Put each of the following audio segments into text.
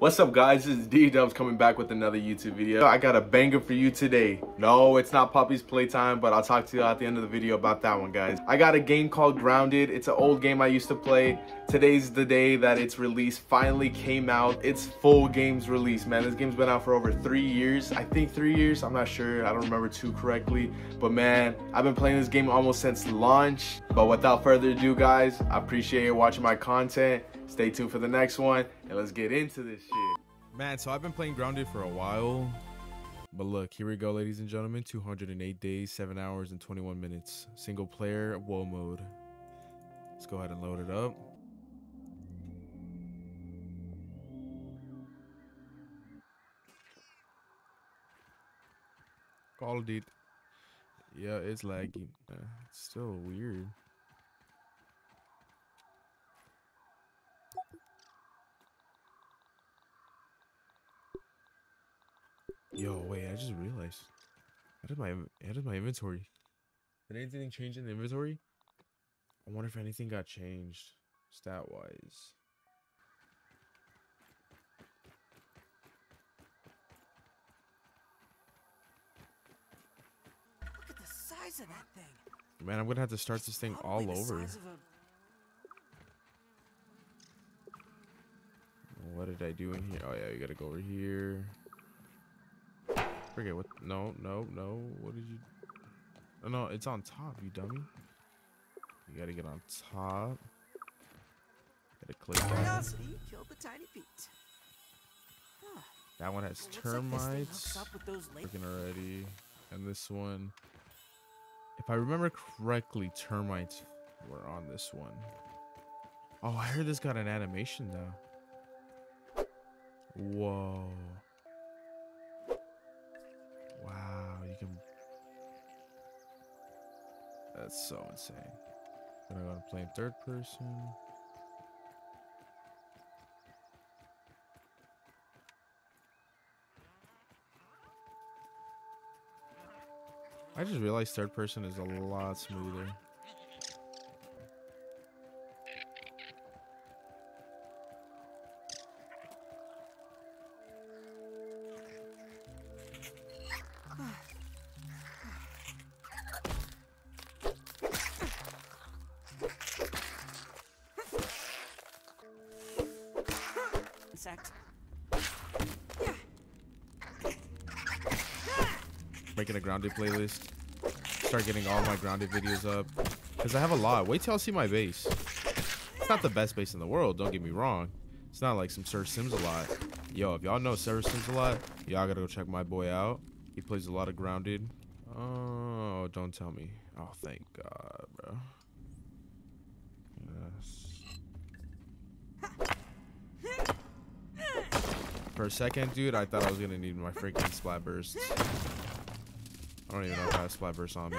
What's up guys, this is D-Dubs coming back with another YouTube video. I got a banger for you today. No, it's not Poppy's Playtime, but I'll talk to you at the end of the video about that one guys. I got a game called Grounded. It's an old game I used to play. Today's the day that it's released, finally came out. It's full games release, man. This game's been out for over three years. I think three years, I'm not sure. I don't remember too correctly. But man, I've been playing this game almost since launch. But without further ado guys, I appreciate you watching my content. Stay tuned for the next one, and let's get into this shit. Man, so I've been playing Grounded for a while. But look, here we go, ladies and gentlemen. 208 days, 7 hours, and 21 minutes. Single player, whoa mode. Let's go ahead and load it up. Called it. Yeah, it's laggy. It's still weird. Yo, wait, I just realized. How did my how did my inventory? Did anything change in the inventory? I wonder if anything got changed stat wise. Look at the size of that thing. Man, I'm gonna have to start this thing all over. size of a- What did I do in here? Oh yeah, you gotta go over here. Forget what? No, no, no. What did you? Oh, no, it's on top, you dummy. You gotta get on top. Gotta click that. Curiosity killed the tiny Pete. Huh. That one has Looks like this termites. up with those lake- Freaking already. And this one. If I remember correctly, termites were on this one. Oh, I heard this got an animation though. Whoa. Wow, you can. That's so insane. Gonna go to play in third person. I just realized third person is a lot smoother. Making a grounded playlist. Start getting all my grounded videos up. Because I have a lot. Wait till I see my base. It's not the best base in the world, don't get me wrong. It's not like some Sir Sims a lot. Yo, if y'all know Sir Sims a lot, y'all gotta go check my boy out. He plays a lot of grounded. Oh, don't tell me. Oh, thank God, bro. Yes. For a second, dude, I thought I was gonna need my freaking splat. I don't even know if I have splat bursts on me.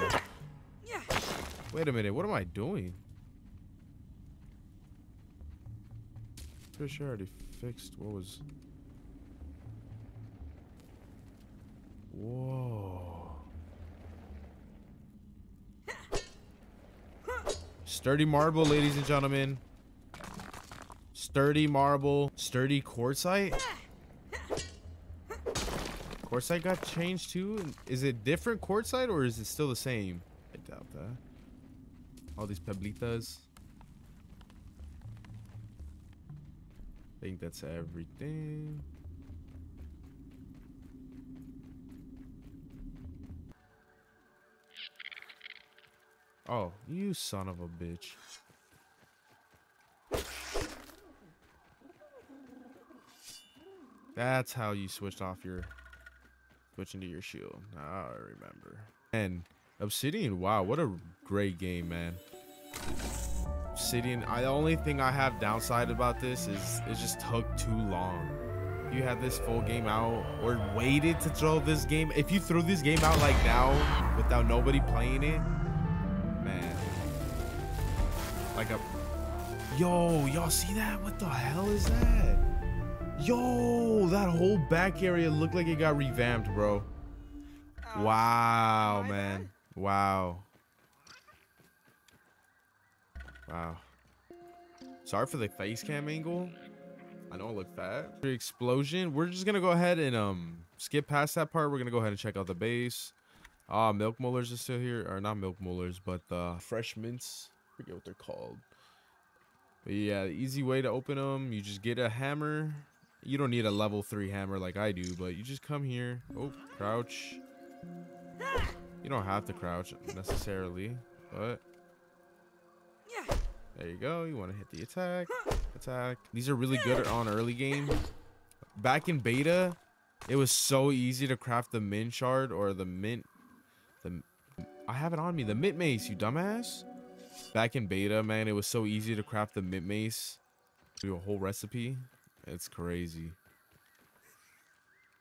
Wait a minute, what am I doing? Pretty sure I already fixed what was. Whoa. Sturdy marble, ladies and gentlemen. Sturdy marble. Sturdy quartzite? Quartzite got changed too? Is it different quartzite or is it still the same? I doubt that. All these peblitas. I think that's everything. Oh, you son of a bitch. That's how you switched off your switch into your shield. I remember. And Obsidian, wow, what a great game, man. Obsidian, I the only thing I have downside about this is it just took too long. You had this full game out or waited to throw this game, if you threw this game out like now without nobody playing it, man. Like a Yo, y'all see that? What the hell is that? Yo, that whole back area looked like it got revamped, bro. Wow, man. Wow. Wow. Sorry for the face cam angle. I know I look fat. Explosion. We're just gonna go ahead and um skip past that part. We're gonna go ahead and check out the base. Ah, uh, milk molars are still here, or not milk molars, but the fresh mints. I forget what they're called. But yeah, the easy way to open them. You just get a hammer. You don't need a level three hammer like I do, but you just come here. Oh, crouch. You don't have to crouch necessarily, but there you go. You want to hit the attack, attack. These are really good on early game. Back in beta, it was so easy to craft the mint shard or the mint. The I have it on me. The mint mace, you dumbass. Back in beta, man, it was so easy to craft the mint mace. Do a whole recipe. It's crazy.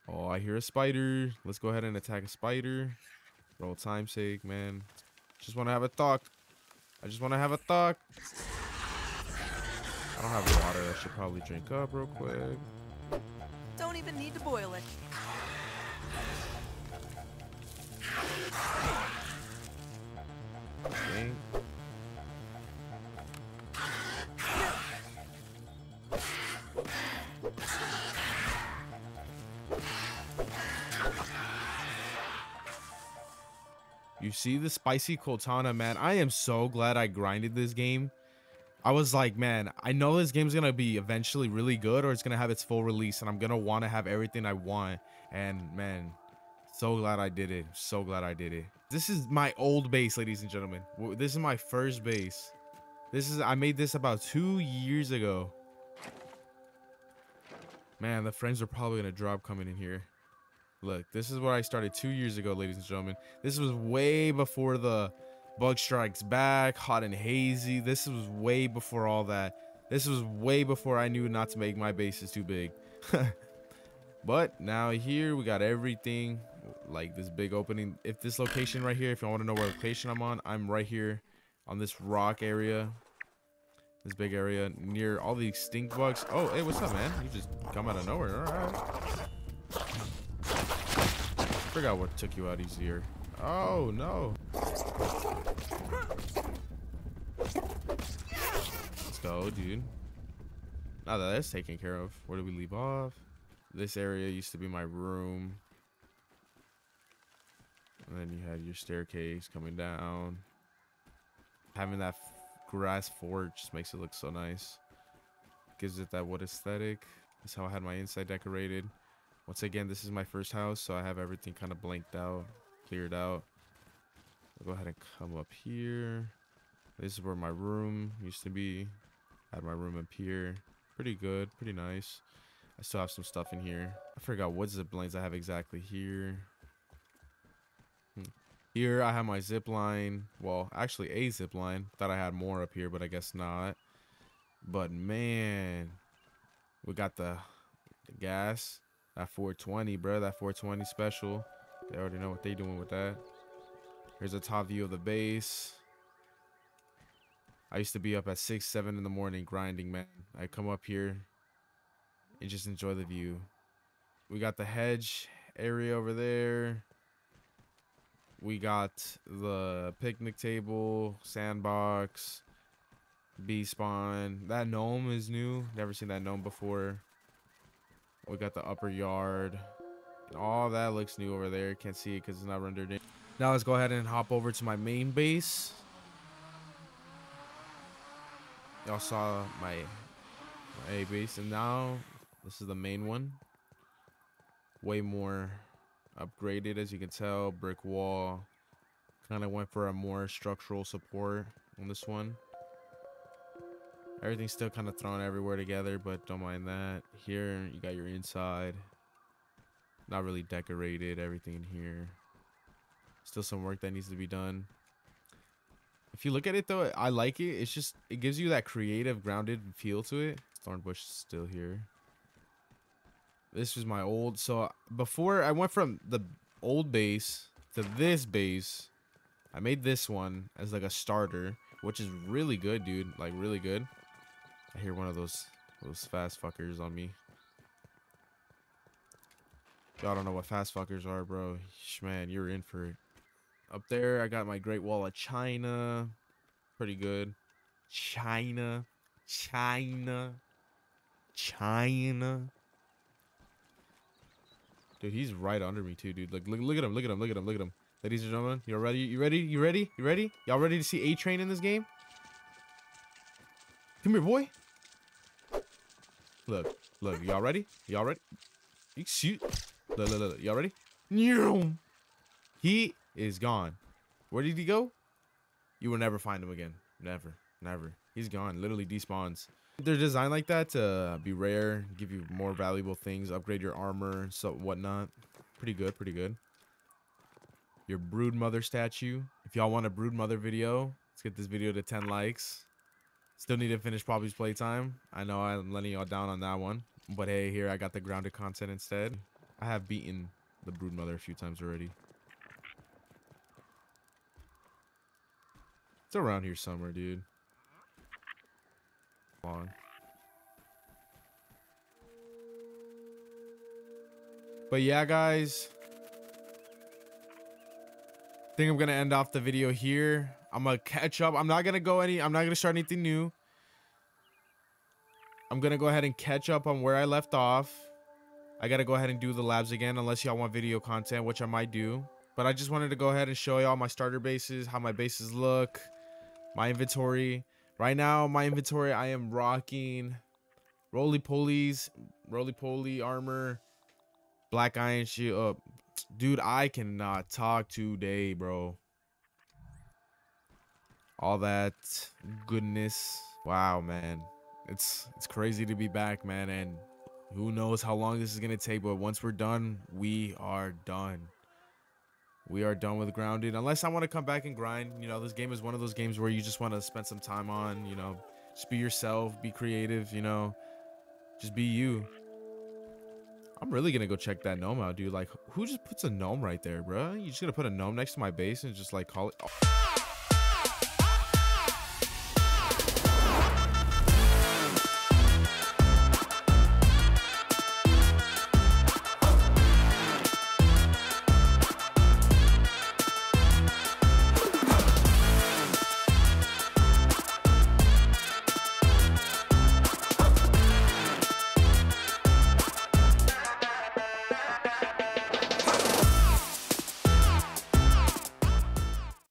Oh, I hear a spider. Let's go ahead and attack a spider. For old time's sake, man. Just want to have a talk. I just want to have a talk. I don't have water. I should probably drink up real quick. Don't even need to boil it. Okay. You see the spicy Coaltana, man. I am so glad I grinded this game. I was like, man, I know this game's gonna be eventually really good or it's gonna have its full release and I'm gonna want to have everything I want. And man, so glad I did it. So glad I did it. This is my old base, ladies and gentlemen. This is my first base. This is, I made this about two years ago. Man, the friends are probably gonna drop coming in here. Look, this is where I started two years ago, ladies and gentlemen. This was way before the Bug Strikes Back, Hot and Hazy. This was way before all that. This was way before I knew not to make my bases too big. but now here we got everything like this big opening. If this location right here, if you want to know what location I'm on, I'm right here on this rock area. This big area near all the extinct bugs. Oh, hey, what's up, man? You just come out of nowhere. All right. Forgot what took you out easier. Oh, no. Let's go, dude. Now that that's taken care of, where do we leave off? This area used to be my room. And then you had your staircase coming down. Having that grass fort just makes it look so nice. Gives it that wood aesthetic. That's how I had my inside decorated. Once again, this is my first house, so I have everything kind of blanked out, cleared out. I'll go ahead and come up here. This is where my room used to be. Had my room up here. Pretty good, pretty nice. I still have some stuff in here. I forgot what zip lines I have exactly here. Hmm. Here I have my zip line. Well, actually a zip line. Thought I had more up here, but I guess not. But man, we got the, the gas. That 420, bro. That 420 special. They already know what they doing with that. Here's a top view of the base. I used to be up at 6, 7 in the morning grinding, man. I come up here and just enjoy the view. We got the hedge area over there. We got the picnic table, sandbox, bee spawn. That gnome is new. Never seen that gnome before. We got the upper yard. And all that looks new over there. Can't see it because it's not rendered in. Now let's go ahead and hop over to my main base. Y'all saw my, my A base. And now this is the main one. Way more upgraded as you can tell. Brick wall. Kind of went for a more structural support on this one. Everything's still kind of thrown everywhere together, but don't mind that. Here, you got your inside. Not really decorated, everything in here. Still some work that needs to be done. If you look at it though, I like it. It's just, it gives you that creative, grounded feel to it. Thornbush is still here. This was my old, so uh, before I went from the old base to this base, I made this one as like a starter, which is really good, dude. Like really good. I hear one of those those fast fuckers on me. Y'all don't know what fast fuckers are, bro. Man, you're in for it. Up there, I got my Great Wall of China. Pretty good. China. China. China. Dude, he's right under me too, dude. Look, look, look at him, look at him, look at him, look at him. Ladies and gentlemen, you ready? You ready? You ready? You ready? Y'all ready to see A Train in this game? Come here, boy. Look, look, y'all ready? Y'all ready? You shoot. Look, look, look, y'all ready? He is gone. Where did he go? You will never find him again. Never, never. He's gone. Literally despawns. They're designed like that to be rare, give you more valuable things, upgrade your armor, so whatnot. Pretty good, pretty good. Your brood mother statue. If y'all want a brood mother video, let's get this video to 10 likes. Still need to finish Poppy's playtime. I know I'm letting y'all down on that one. But hey, here I got the grounded content instead. I have beaten the brood mother a few times already. It's around here somewhere, dude. On. But yeah, guys. I think I'm gonna end off the video here. I'm gonna catch up. I'm not gonna go any. I'm not gonna start anything new. I'm gonna go ahead and catch up on where I left off. I gotta go ahead and do the labs again, unless y'all want video content, which I might do. But I just wanted to go ahead and show y'all my starter bases, how my bases look, my inventory. Right now, my inventory, I am rocking roly polies, roly poly armor, black iron shield. Uh, dude, I cannot talk today, bro. All that goodness. Wow, man. It's it's crazy to be back, man, and who knows how long this is gonna take, but once we're done, we are done. We are done with grounded. Unless I want to come back and grind. You know, this game is one of those games where you just want to spend some time on, you know, just be yourself, be creative, you know, just be you. I'm really gonna go check that gnome out, dude. Like, who just puts a gnome right there, bro? You just gonna put a gnome next to my base and just like call it. Oh.